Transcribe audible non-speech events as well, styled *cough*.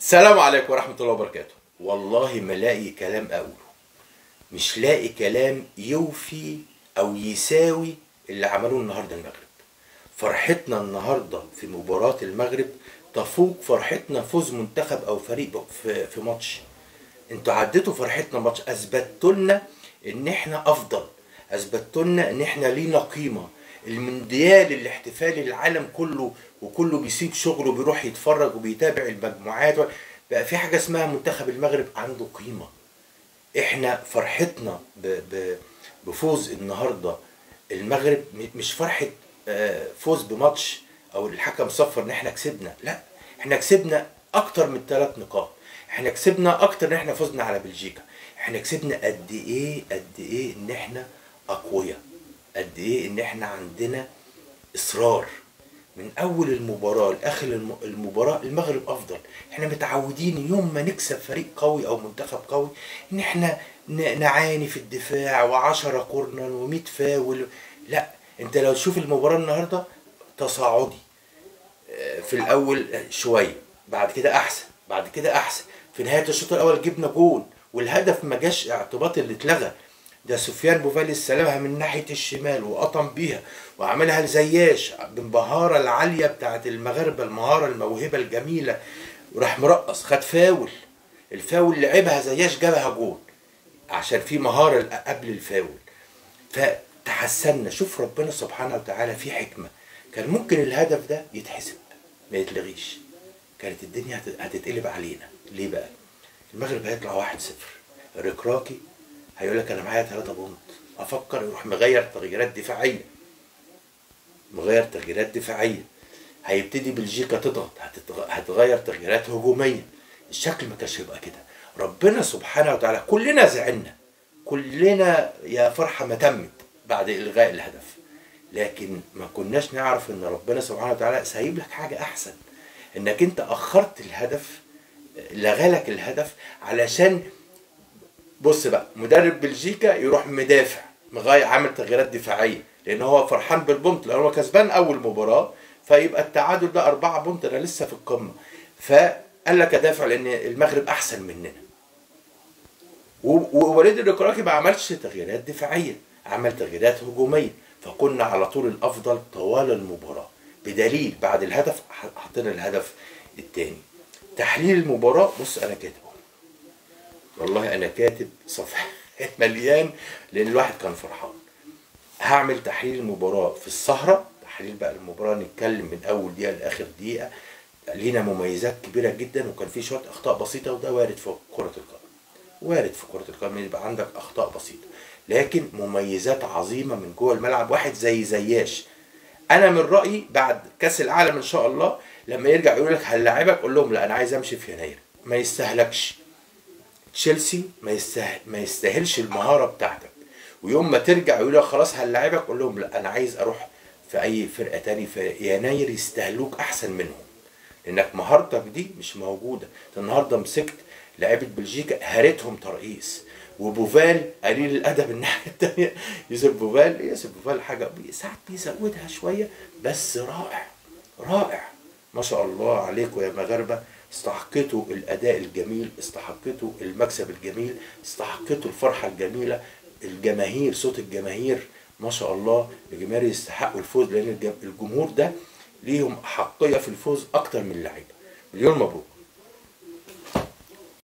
السلام عليكم ورحمة الله وبركاته. والله ما لاقي كلام أقوله. مش لاقي كلام يوفي أو يساوي اللي عملوه النهاردة المغرب. فرحتنا النهاردة في مباراة المغرب تفوق فرحتنا فوز منتخب أو فريق في, ماتش. أنتوا عديتوا فرحتنا ماتش. أثبتوا لنا إن إحنا أفضل. أثبتوا لنا إن إحنا لينا قيمة. المونديال الاحتفال العالم كله وكله بيسيب شغله بيروح يتفرج وبيتابع المجموعات. بقى في حاجة اسمها منتخب المغرب عنده قيمة. إحنا فرحتنا بفوز النهارده. المغرب مش فرحة آه، فوز بماتش أو الحكم صفر إن إحنا كسبنا. لا إحنا كسبنا أكتر من ثلاث نقاط. إحنا كسبنا أكتر إن إحنا فزنا على بلجيكا. إحنا كسبنا قد إيه قد إيه إن إحنا أقوياء. قد إيه إن إحنا عندنا إصرار من أول المباراة لآخر الم- المباراة المغرب أفضل. إحنا متعودين يوم ما نكسب فريق قوي أو منتخب قوي إن إحنا نعاني في الدفاع و10 كورنر و100 فاول. لا أنت لو تشوف المباراة النهارده تصاعدي. آه، في الأول شوية بعد كده أحسن بعد كده أحسن. في نهاية الشوط الأول جبنا جول والهدف ما جاش اعتباط اللي اتلغى. ده سفيان بوفالي استلمها من ناحية الشمال وقطم بيها وعملها لزياش بالمهاره العالية بتاعت المغاربة المهارة الموهبة الجميلة. وراح مرقص خد فاول. الفاول لعبها زياش جابها جول عشان في مهارة قبل الفاول. فتحسنا شوف ربنا سبحانه وتعالى في حكمة. كان ممكن الهدف ده يتحسب ما يتلغيش. كانت الدنيا هت- هتتقلب علينا. ليه بقى؟ المغرب هيطلع واحد صفر. ركراكي هيقول لك أنا معايا ثلاثة بونت. أفكر يروح مغير تغييرات دفاعية. مغير تغييرات دفاعية. هيبتدي بلجيكا تضغط. هتغير تغييرات هجومية. الشكل ما كانش يبقى كده. ربنا سبحانه وتعالى كلنا زعلنا. كلنا يا فرحة ما تمت بعد إلغاء الهدف. لكن ما كناش نعرف إن ربنا سبحانه وتعالى سايب لك حاجة أحسن. إنك أنت أخرت الهدف لغى لك الهدف علشان بص بقى مدرب بلجيكا يروح مدافع مغير عامل تغييرات دفاعية لأن هو فرحان بال point لأن هو كسبان أول مباراة فيبقى التعادل ده أربعة point أنا لسه في القمة. فقال لك أدافع لأن المغرب أحسن مننا. ووليد الركراكي ما عملش تغييرات دفاعية عمل تغييرات هجومية. فكنا على طول الأفضل طوال المباراة. بدليل بعد الهدف حطينا الهدف الثاني تحليل المباراة بص أنا كاتبه والله أنا كاتب صفحة *laughs* مليان لأن الواحد كان فرحان. هعمل تحليل المباراة في السهرة. تحليل بقى المباراة نتكلم من أول دقيقة لآخر دقيقة. لينا مميزات كبيرة جدا وكان في شوية أخطاء بسيطة وده وارد في كرة القدم. وارد في كرة القدم يبقى عندك أخطاء بسيطة. لكن مميزات عظيمة من جوه الملعب واحد زي زياش. أنا من رأيي بعد كأس العالم إن شاء الله لما يرجع يقول لك هنلاعبك قول لهم لا أنا عايز أمشي في يناير. ما يستهلكش. تشيلسي ما يستاهل ما يستاهلش المهارة بتاعتك. ويوم ما ترجع يقول لك خلاص هنلاعبك قول لهم لا أنا عايز أروح في أي فرقة تاني في يناير يستاهلوك أحسن منهم. لأنك مهارتك دي مش موجودة. النهارده مسكت لعيبة بلجيكا هرتهم ترقيص. وبوفال قليل الأدب الناحية الثانية يوسف بوفال يوسف بوفال حاجة ساعات بيزودها شوية بس رائع. رائع. ما شاء الله عليكم يا مغاربة. استحقيتوا الأداء الجميل استحقيتوا المكسب الجميل استحقيتوا الفرحة الجميلة الجماهير صوت الجماهير ما شاء الله الجماهير يستحقوا الفوز لأن الج- الجمهور ده ليهم حقية في الفوز أكتر من اللعيبة. مليون مبروك.